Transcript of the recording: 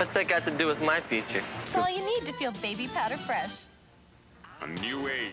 What's that got to do with my future? It's all you need to feel baby powder fresh. A new age.